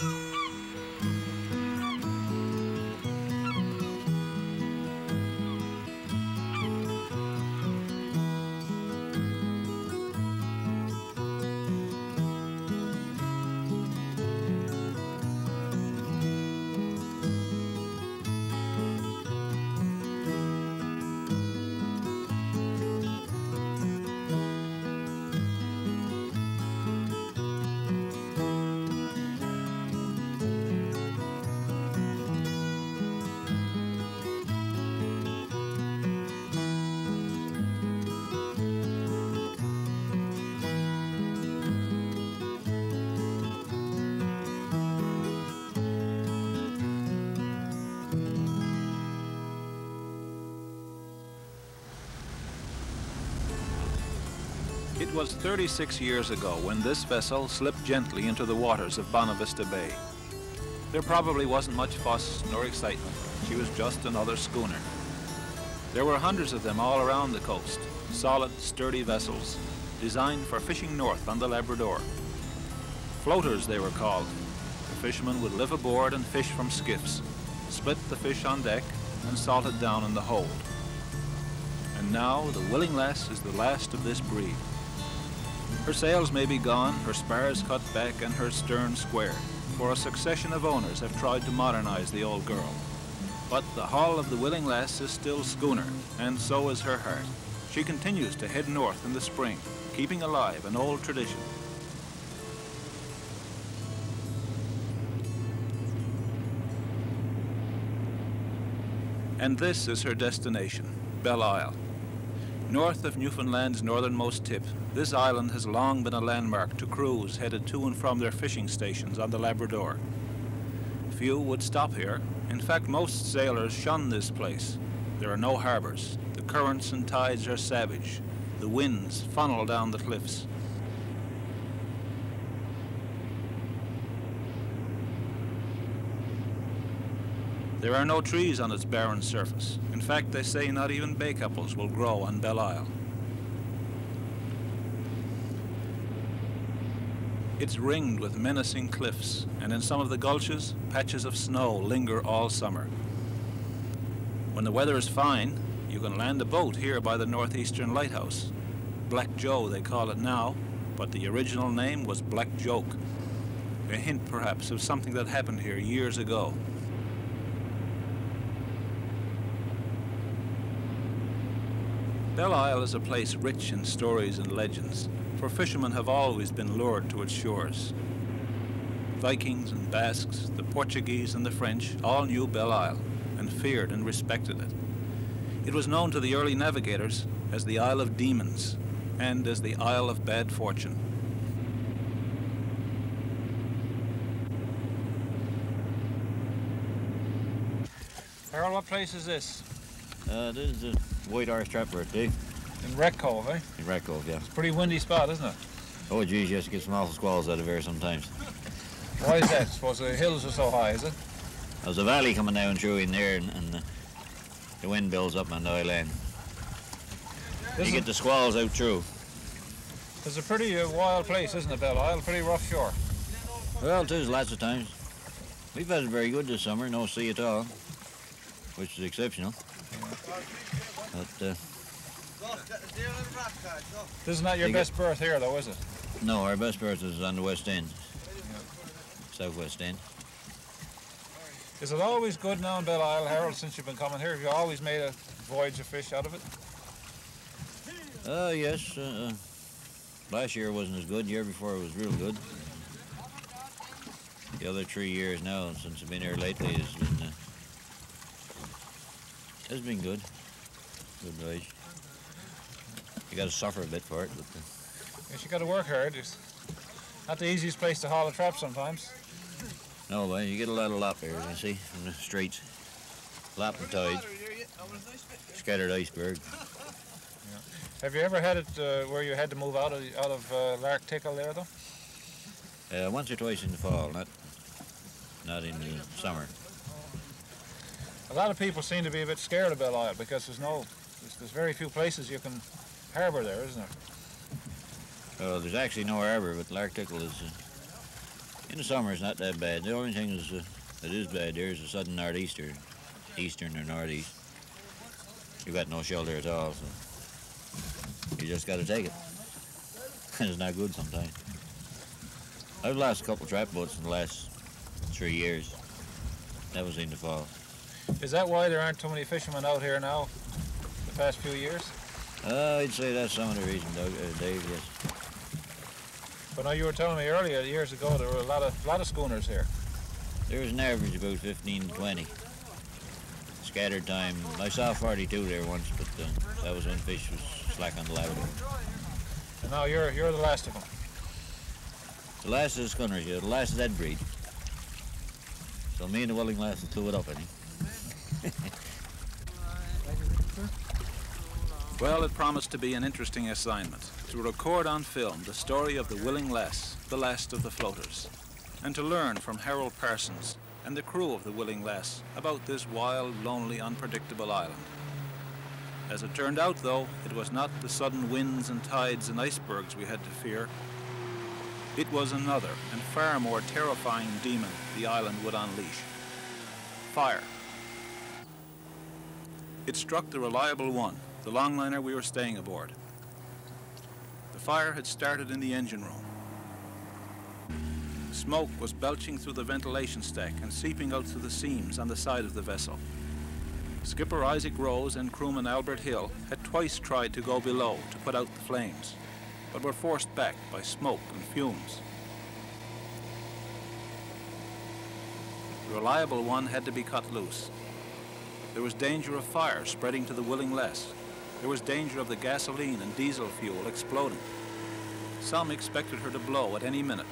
Bye. It was 36 years ago when this vessel slipped gently into the waters of Bonavista Bay. There probably wasn't much fuss nor excitement. She was just another schooner. There were hundreds of them all around the coast, solid, sturdy vessels, designed for fishing north on the Labrador. Floaters, they were called. The fishermen would live aboard and fish from skiffs, split the fish on deck, and salt it down in the hold. And now the Willing Lass is the last of this breed. Her sails may be gone, her spars cut back, and her stern squared, for a succession of owners have tried to modernize the old girl. But the hull of the Willing Lass is still schooner, and so is her heart. She continues to head north in the spring, keeping alive an old tradition. And this is her destination, Belle Isle. North of Newfoundland's northernmost tip, this island has long been a landmark to crews headed to and from their fishing stations on the Labrador. Few would stop here. In fact, most sailors shun this place. There are no harbors. The currents and tides are savage. The winds funnel down the cliffs. There are no trees on its barren surface. In fact, they say not even bakeapples will grow on Belle Isle. It's ringed with menacing cliffs, and in some of the gulches, patches of snow linger all summer. When the weather is fine, you can land a boat here by the northeastern lighthouse. Black Joe, they call it now, but the original name was Black Joke. A hint, perhaps, of something that happened here years ago. Belle Isle is a place rich in stories and legends, for fishermen have always been lured to its shores. Vikings and Basques, the Portuguese and the French all knew Belle Isle and feared and respected it. It was known to the early navigators as the Isle of Demons and as the Isle of Bad Fortune. Harold, what place is this? Uh, this is the White Horse Trapworth, Dave. In Wreck Cove, eh? In Wreck Cove, yeah. It's a pretty windy spot, isn't it? Oh, geez, you have to get some awful squalls out of here sometimes. Why is that? suppose the hills are so high, is it? There's a valley coming down through in there, and, and the, the wind builds up on the island. You get the squalls out through. It's a pretty uh, wild place, isn't it, Belle Isle? Pretty rough shore. Well, it is lots of times. We've had it very good this summer, no sea at all, which is exceptional. But uh, This is not your You best berth here, though, is it? no, our best berth is on the west end, southwest end. Is it always good now in Belle Isle, Harold, since you've been coming here? Have you always made a voyage of fish out of it? Uh, yes. Uh, uh, last year wasn't as good. The year before it was real good. The other three years now, since I've been here lately, has been uh, has been good. Good voyage. You got to suffer a bit for it, but uh, Yes, you got to work hard. It's not the easiest place to haul a trap sometimes. no, well, you get a lot of lop here, you see, from the streets. Lop and tide, scattered iceberg. Have you ever had it uh, where you had to move out of out of uh, Lark Tickle there, though? Uh, once or twice in the fall, not not in the summer. A lot of people seem to be a bit scared of Belle Isle because there's no, there's, there's very few places you can harbour there, isn't there? Well, there's actually no harbour, but Lark Tickle is uh, In the summer, it's not that bad. The only thing is, uh, that is bad there is a sudden northeaster, eastern or northeast. You've got no shelter at all, so you just got to take it. it's not good sometimes. I've lost a couple trap boats in the last three years. That was in the fall. Is that why there aren't too many fishermen out here now, the past few years? Uh, I'd say that's some of the reason, Doug, uh, Dave, yes. But now you were telling me earlier, years ago, there were a lot of lot of schooners here. There was an average about 15 to 20. Scattered time. I saw 42 there once, but uh, that was when fish was slack on the Labrador. And now you're you're the last of them. The last of the schooners, yeah, the last of that breed. So me and the Willing Lass will clue it up, I think. Well, it promised to be an interesting assignment to record on film the story of the Willing Lass, the last of the floaters, and to learn from Harold Parsons and the crew of the Willing Lass about this wild, lonely, unpredictable island. As it turned out, though, it was not the sudden winds and tides and icebergs we had to fear. It was another and far more terrifying demon the island would unleash. Fire. It struck the Reliable One, the longliner we were staying aboard. The fire had started in the engine room. Smoke was belching through the ventilation stack and seeping out through the seams on the side of the vessel. Skipper Isaac Rose and crewman Albert Hill had twice tried to go below to put out the flames, but were forced back by smoke and fumes. The reliable one had to be cut loose. There was danger of fire spreading to the Willing Lass. there was danger of the gasoline and diesel fuel exploding. Some expected her to blow at any minute.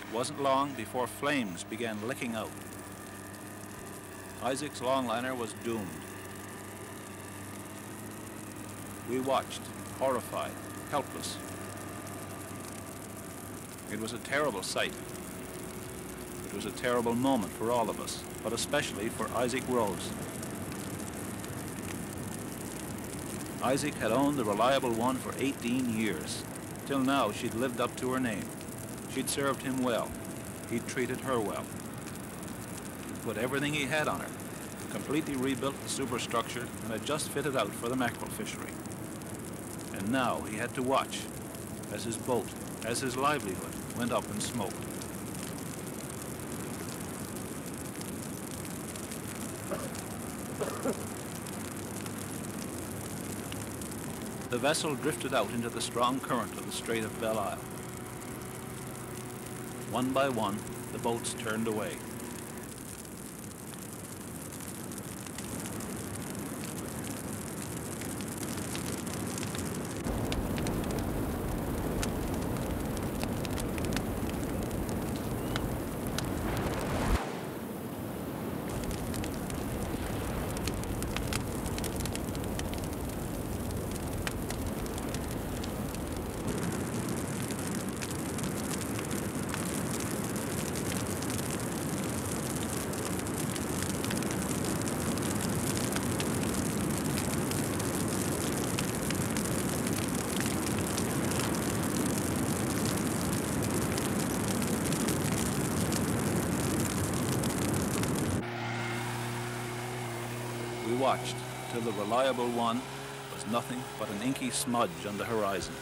It wasn't long before flames began licking out. Isaac's longliner was doomed. We watched, horrified, helpless. It was a terrible sight. It was a terrible moment for all of us, but especially for Isaac Rose. Isaac had owned the Reliable One for 18 years. Till now, she'd lived up to her name. She'd served him well. He'd treated her well. He'd put everything he had on her, completely rebuilt the superstructure, and had just fitted out for the mackerel fishery. And now he had to watch as his boat, as his livelihood, went up in smoke. The vessel drifted out into the strong current of the Strait of Belle Isle. One by one, the boats turned away. Watched till the reliable one was nothing but an inky smudge on the horizon.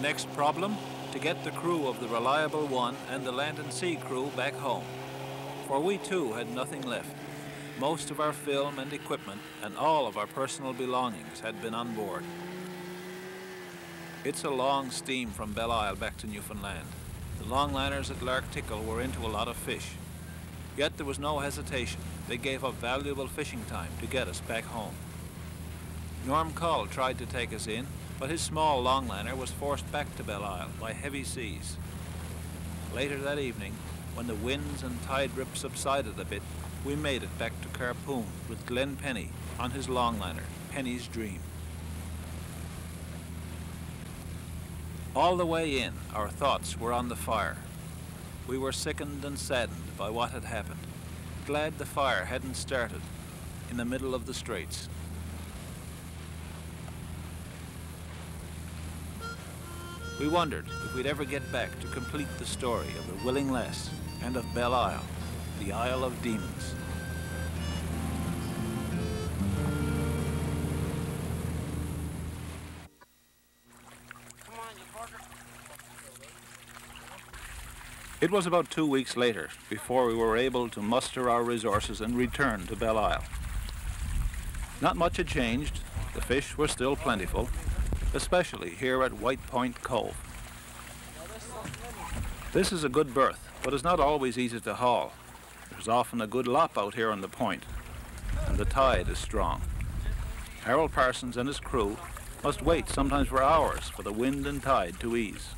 Next problem, to get the crew of the Reliable One and the Land and Sea crew back home. For we too had nothing left. Most of our film and equipment and all of our personal belongings had been on board. It's a long steam from Belle Isle back to Newfoundland. The longliners at Lark Tickle were into a lot of fish. Yet there was no hesitation. They gave up valuable fishing time to get us back home. Norm Cull tried to take us in, but his small longliner was forced back to Belle Isle by heavy seas. Later that evening, when the winds and tide rip subsided a bit, we made it back to Quirpon with Glenn Penny on his longliner, Penny's Dream. All the way in, our thoughts were on the fire. we were sickened and saddened by what had happened, glad the fire hadn't started in the middle of the straits. We wondered if we'd ever get back to complete the story of the Willing Lass and of Belle Isle, the Isle of Demons. It was about two weeks later before we were able to muster our resources and return to Belle Isle. Not much had changed. The fish were still plentiful, especially here at White Point Cove. This is a good berth, but it's not always easy to haul. There's often a good lop out here on the point, and the tide is strong. Harold Parsons and his crew must wait sometimes for hours for the wind and tide to ease.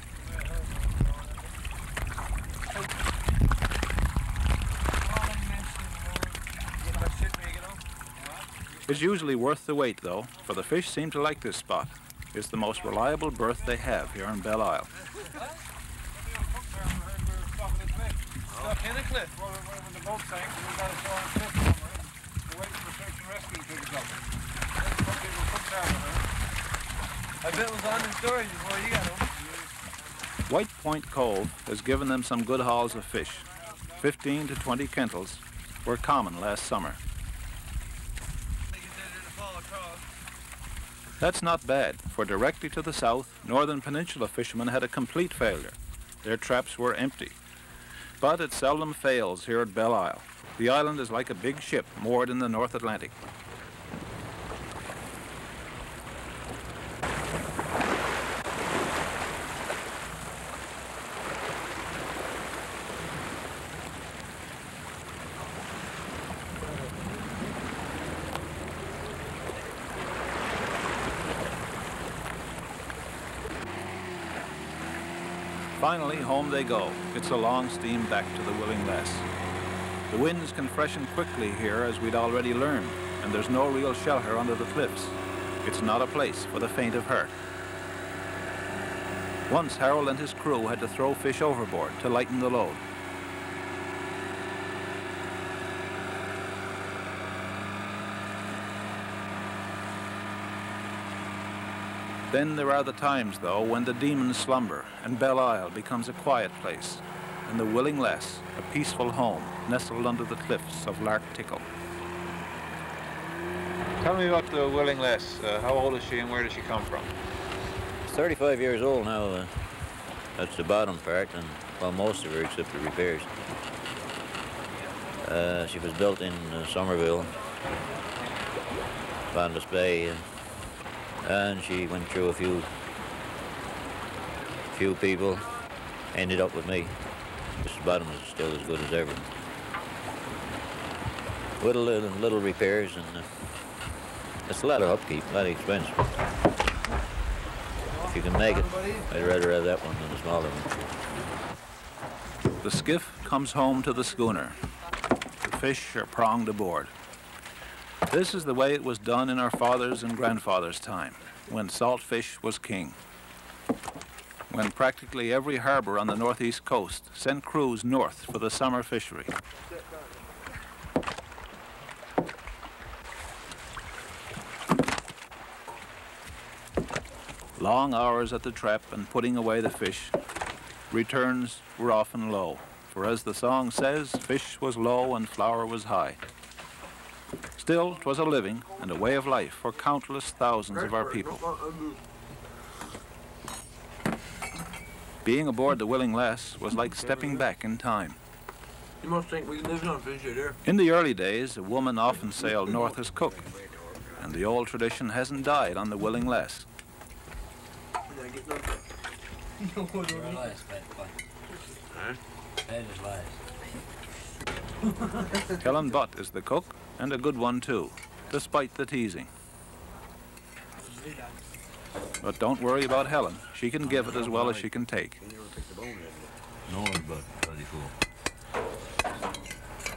It's usually worth the wait, though, for the fish seem to like this spot. It's the most reliable berth they have here in Belle Isle. I bet it was on in storage before you got home. White Point Cove has given them some good hauls of fish. 15 to 20 quintals were common last summer. That's not bad, for directly to the south, Northern Peninsula fishermen had a complete failure. Their traps were empty. But it seldom fails here at Belle Isle. The island is like a big ship moored in the North Atlantic. Finally, home they go. It's a long steam back to the Willing Lass. The winds can freshen quickly here, as we'd already learned, and there's no real shelter under the cliffs. It's not a place for the faint of heart. Once Harold and his crew had to throw fish overboard to lighten the load. Then there are the times, though, when the demons slumber and Belle Isle becomes a quiet place, and the Willing Lass a peaceful home nestled under the cliffs of Larktickle. Tell me about the Willing Lass. Uh, how old is she and where does she come from? 35 years old now. Uh, that's the bottom part, and well, most of her except the repairs. Uh, she was built in uh, Summerville, Bonavista Bay, uh, and she went through a few few people, ended up with me. This bottom is still as good as ever. With a little, little repairs and uh, it's a lot of upkeep, a lot of expense. If you can make it, I'd rather have that one than the smaller one. The skiff comes home to the schooner. The fish are pronged aboard. This is the way it was done in our father's and grandfather's time, when salt fish was king. When practically every harbor on the northeast coast sent crews north for the summer fishery. Long hours at the trap and putting away the fish. Returns were often low, for as the song says, fish was low and flour was high. Still, 'twas a living and a way of life for countless thousands of our people. Being aboard the Willing Lass was like stepping back in time. You must think we lived on fish there. In the early days, a woman often sailed north as cook, and the old tradition hasn't died on the Willing Lass. Did I get nothing? No, don't eat. Helen Butt is the cook, and a good one too, despite the teasing. But don't worry about Helen. She can give it as well as she can take. No, but bloody cool.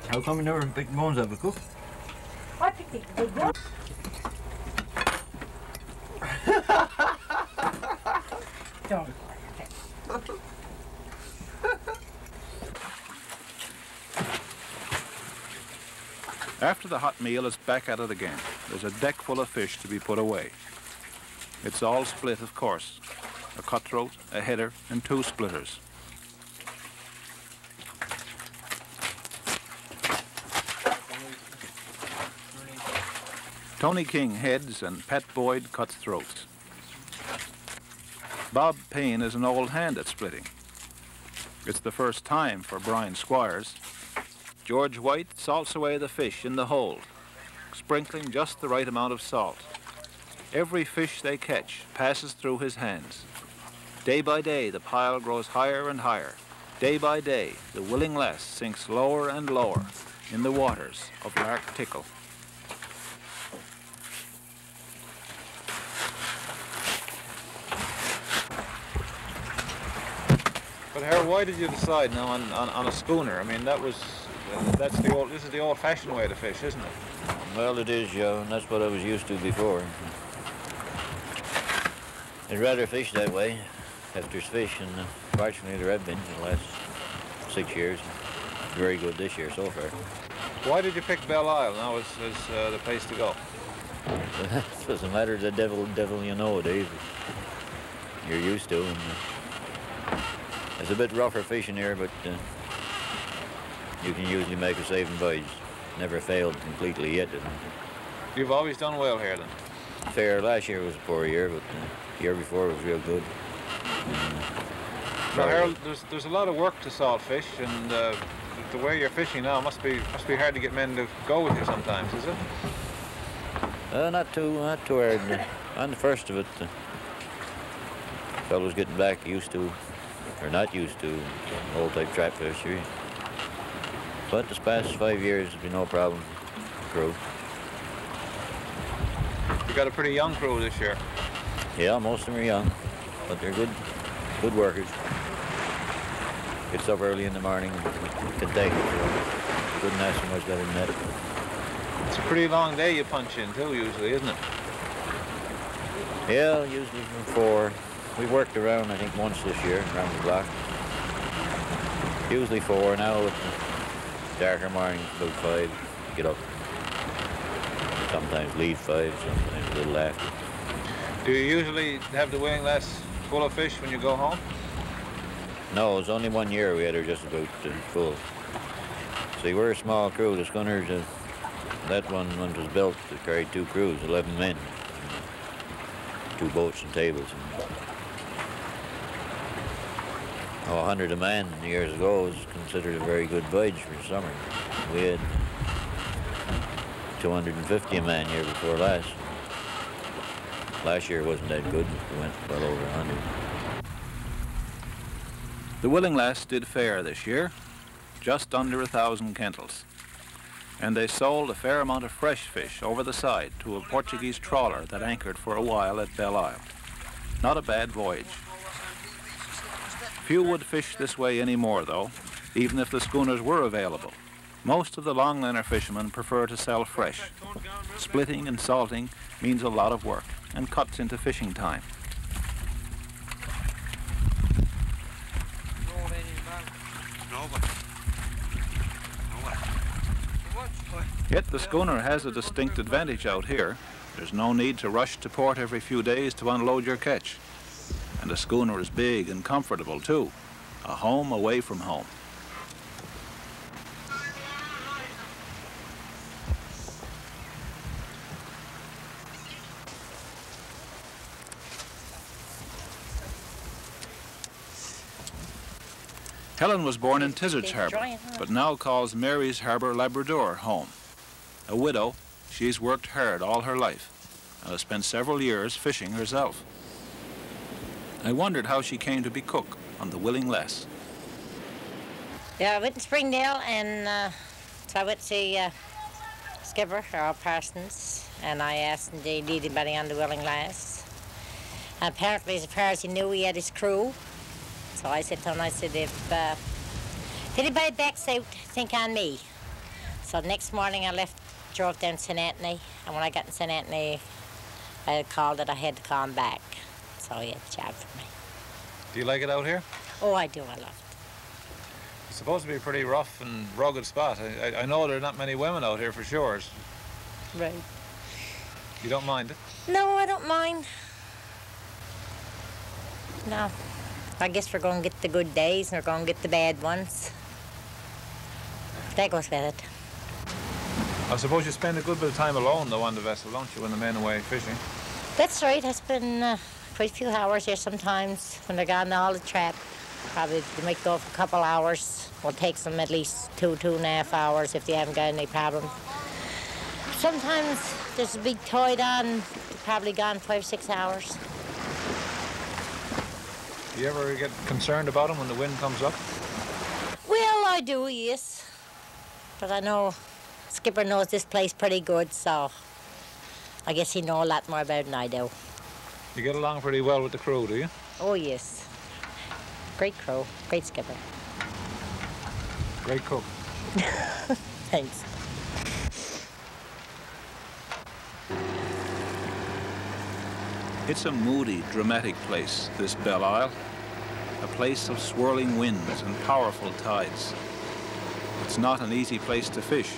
How come you never picked bones up a cook? I picked it. Good one. Don't. After the hot meal, it's back at it again. There's a deck full of fish to be put away. It's all split, of course. A cutthroat, a header, and two splitters. Tony King heads and Pat Boyd cuts throats. Bob Payne is an old hand at splitting. It's the first time for Brian Squires. George White salts away the fish in the hold, sprinkling just the right amount of salt. Every fish they catch passes through his hands. Day by day, the pile grows higher and higher. Day by day, the willing lass sinks lower and lower in the waters of Lark Tickle. But Harold, why did you decide now on, on, on a schooner? I mean, that was that's the old. This is the old-fashioned way to fish, isn't it? Well, it is, Joe, and that's what I was used to before. I'd rather fish that way if there's fish, and uh, fortunately there have been in the last six years. Very good this year so far. Why did you pick Belle Isle now as, as uh, the place to go? it doesn't matter the devil, devil you know, Dave. You're used to, and uh, it's a bit rougher fishing here, but uh, you can usually make a saving voyage. Never failed completely yet. You've always done well here, then. Fair last year was a poor year, but the year before was real good. Now, Harold, there's there's a lot of work to salt fish, and uh, the way you're fishing now must be must be hard to get men to go with you sometimes, is it? Uh, not too, not too hard. On the first of it, uh, fellows getting back used to, or not used to, old type trap fishery. But this past five years, has been no problem. Crew. You got a pretty young crew this year. Yeah, most of them are young, but they're good, good workers. Gets up early in the morning and can take it. Couldn't ask for much better than that. It's a pretty long day you punch in too, usually, isn't it? Yeah, usually from four. We worked around, I think, once this year, around the block. Usually four. Now darker mornings, about five, get up. Sometimes leave five, sometimes a little after. Do you usually have the willing lass full of fish when you go home? No, it was only one year we had her just about uh, full. See, we're a small crew. The schooner's uh, that one, when it was built, it carried two crews, 11 men. Two boats and tables. Oh, 100 a man years ago was considered a very good voyage for summer. We had 250 a man year before last. Last year wasn't that good. We went well over 100. The Willing Lass did fair this year, just under a thousand quintals. And they sold a fair amount of fresh fish over the side to a Portuguese trawler that anchored for a while at Belle Isle. Not a bad voyage. Few would fish this way anymore, though, even if the schooners were available. Most of the longliner fishermen prefer to sell fresh. Splitting and salting means a lot of work and cuts into fishing time. Yet the schooner has a distinct advantage out here. There's no need to rush to port every few days to unload your catch. And the schooner is big and comfortable too. A home away from home. Helen was born in Tizzard's Harbour, but now calls Mary's Harbour Labrador home. A widow, she's worked hard all her life and has spent several years fishing herself. I wondered how she came to be cook on the Willing Lass. Yeah, I went to Springdale and uh, so I went to see uh, Skipper, Earl Parsons, and I asked him, did he need anybody on the Willing Lass? And apparently, as far as he knew, he had his crew. So I said to him, I said, if, uh, anybody backs out, think on me. So next morning I left, drove down to St. Anthony, and when I got in St. Anthony, I called that I had to call him back. Had a job for me. Do you like it out here? Oh, I do, I love it. It's supposed to be a pretty rough and rugged spot. I, I, I know there are not many women out here for sure. Right. You don't mind it? No, I don't mind. No. I guess we're going to get the good days and we're going to get the bad ones. That goes with it. I suppose you spend a good bit of time alone, though, on the vessel, don't you, when the men are away fishing? That's right. I spend uh, quite a few hours here sometimes when they're gone all the trap. Probably they might go for a couple hours. Well, it takes them at least two, two and a half hours if they haven't got any problem. Sometimes there's a big toy on, probably gone five, six hours. Do you ever get concerned about them when the wind comes up? Well, I do, yes. But I know Skipper knows this place pretty good, so I guess he know a lot more about it than I do. You get along pretty well with the crew, do you? Oh, yes. Great crew, great skipper. Great cook. Thanks. It's a moody, dramatic place, this Belle Isle. A place of swirling winds and powerful tides. It's not an easy place to fish.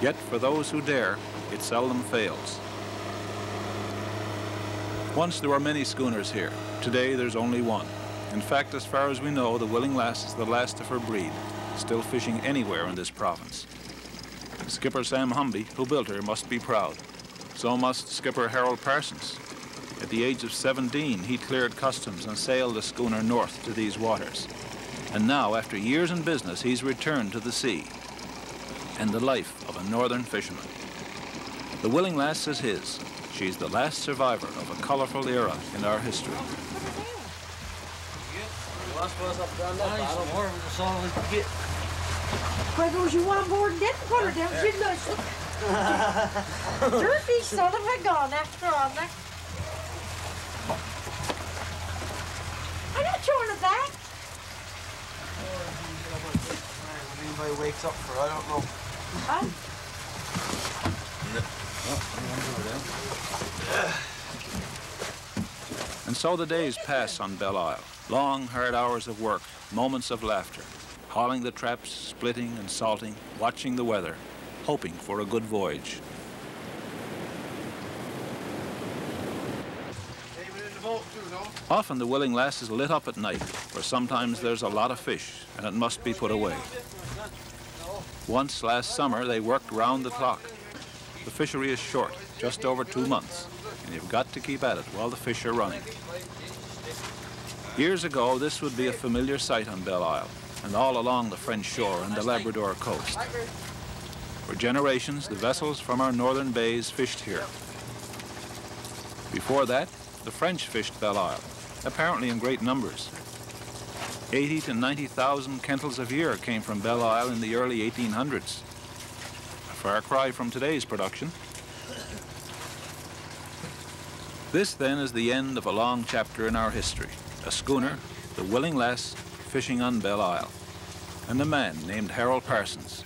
Yet for those who dare, it seldom fails. Once there were many schooners here. Today there's only one. In fact, as far as we know, the Willing Lass is the last of her breed, still fishing anywhere in this province. Skipper Sam Humby, who built her, must be proud. So must Skipper Harold Parsons. At the age of 17, he cleared customs and sailed the schooner north to these waters. And now, after years in business, he's returned to the sea and the life of a northern fisherman. The Willing Lass is his. She's the last survivor of a colorful era in our history. Whether you want more than that, put her down. She's not. Dirty son of a gun after all. Now. I'm not showing it back. When anybody wakes up for, I don't know. Huh? And so the days pass on Belle Isle. Long, hard hours of work, moments of laughter, hauling the traps, splitting and salting, watching the weather, hoping for a good voyage. Often the Willing Lass is lit up at night, for sometimes there's a lot of fish and it must be put away. Once last summer they worked round the clock. The fishery is short, just over two months, and you've got to keep at it while the fish are running. Years ago, this would be a familiar sight on Belle Isle and all along the French shore and the Labrador coast. For generations, the vessels from our northern bays fished here. Before that, the French fished Belle Isle, apparently in great numbers. 80 to 90,000 quintals of year came from Belle Isle in the early 1800s. A far cry from today's production. This then is the end of a long chapter in our history. A schooner, the Willing Lass, fishing on Belle Isle. And a man named Harold Parsons,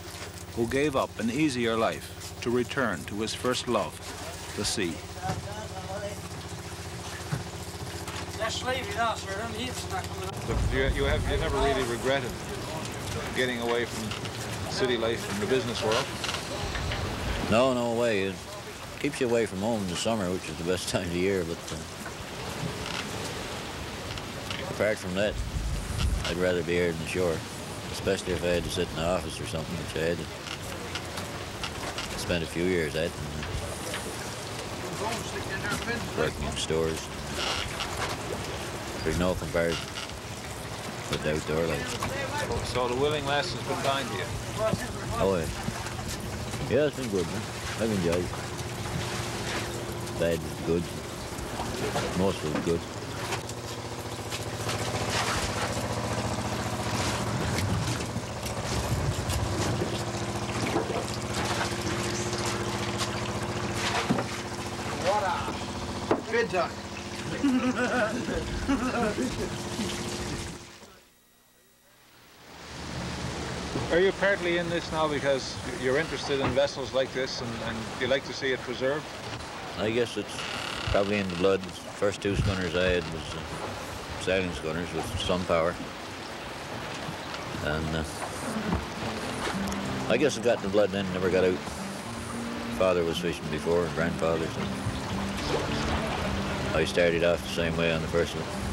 who gave up an easier life to return to his first love, the sea. Look, you, you have you never really regretted getting away from city life and the business world. No, no way. Keeps you away from home in the summer, which is the best time of the year. But uh, apart from that, I'd rather be here than the shore, especially if I had to sit in the office or something, which I had to spend a few years at. And, uh, working in stores. There's no comparison with the outdoor life. So the Willing Lass has been kind to you. Oh, yeah. Yeah, it's been good, man. I've enjoyed it. Bad was good. Most was good. Good time. Are you partly in this now because you're interested in vessels like this and, and you like to see it preserved? I guess it's probably in the blood. The first two schooners I had was uh, sailing schooners with some power. And uh, I guess it got in the blood then, never got out. Father was fishing before, and grandfather, so I started off the same way on the first one.